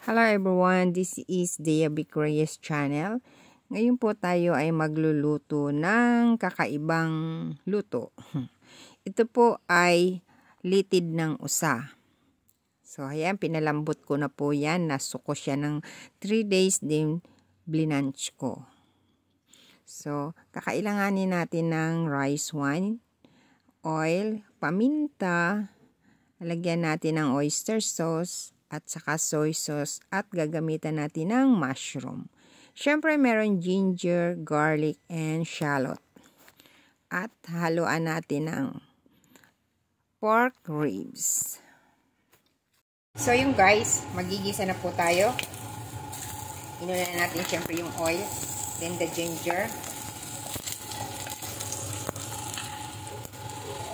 Hello everyone, this is Dea Reyes channel. Ngayon po tayo ay magluluto ng kakaibang luto. Ito po ay litid ng usa. So ayan, pinalambot ko na po yan. Nasuko siya ng 3 days din blinanch ko. So, kakailanganin natin ng rice wine, oil, paminta, lagyan natin ng oyster sauce, at saka soy sauce at gagamitan natin ng mushroom. Siyempre, meron ginger, garlic, and shallot. At haluan natin ng pork ribs. So, yung guys, magigisa na po tayo. Inuna na natin siyempre yung oil, then the ginger.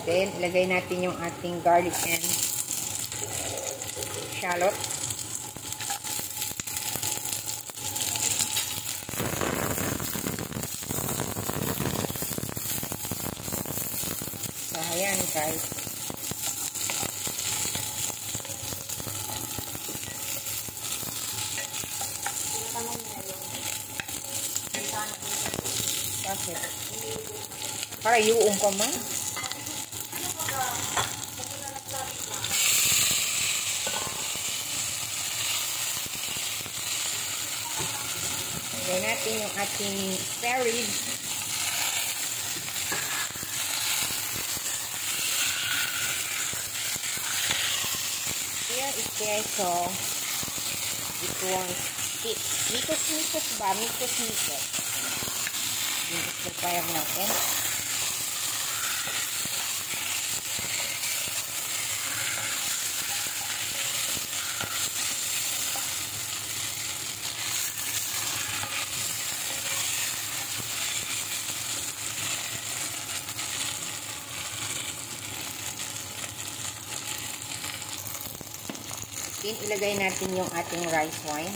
Then, ilagay natin yung ating garlic and shallot. So, ayan guys. Bakit? Para yuong ko man? Natin yung ating spare ribs. Here is queso. Ito ang stick. Mikos-mikos ba? Mikos-mikos. Yung prepare natin. Then, ilagay natin yung ating rice wine.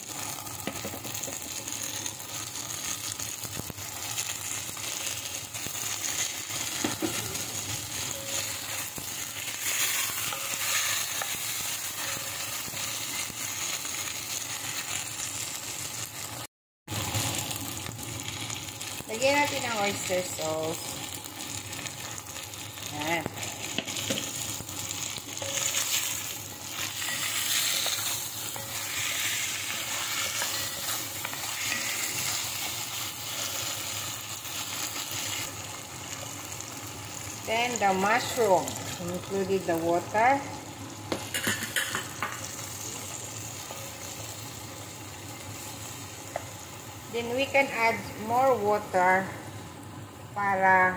Lagyan natin ang oyster sauce. Yan. Then the mushroom, included the water. Then we can add more water para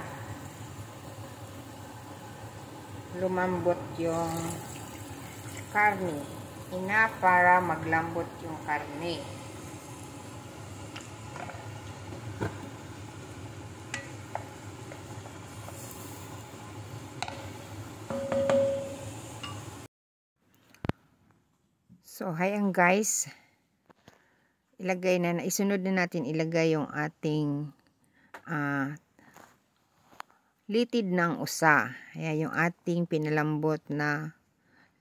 lumambot yung karne. Enough para maglambot yung karne. So, hayang guys, ilagay na, isunod na natin ilagay yung ating uh, litid ng usa. Ayan, yung ating pinalambot na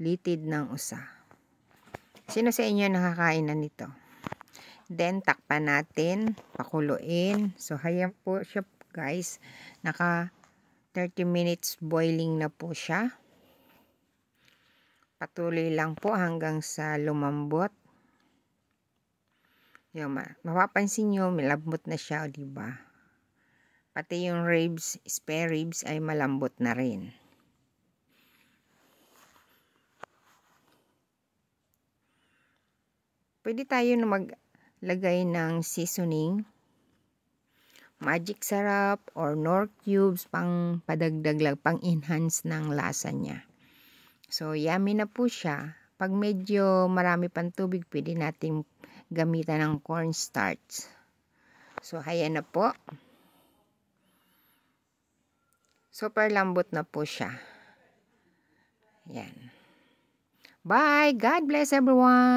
litid ng usa. Sino sa inyo nakakain na nito? Then, takpan natin, pakuluin. So, hayan po siya guys. Naka 30 minutes boiling na po siya. Patuloy lang po hanggang sa lumambot. Yung, mapapansin nyo, malambot na siya, di ba? Pati yung ribs, spare ribs ay malambot na rin. Pwede tayo na maglagay ng seasoning, magic sarap, or nor cubes pang padagdag lang, pang enhance ng lasa niya. So, yummy na po siya. Pag medyo marami pang tubig, pwede natin gamitan ng cornstarch. So, ayan na po. Super lambot na po siya. Yan. Bye! God bless everyone!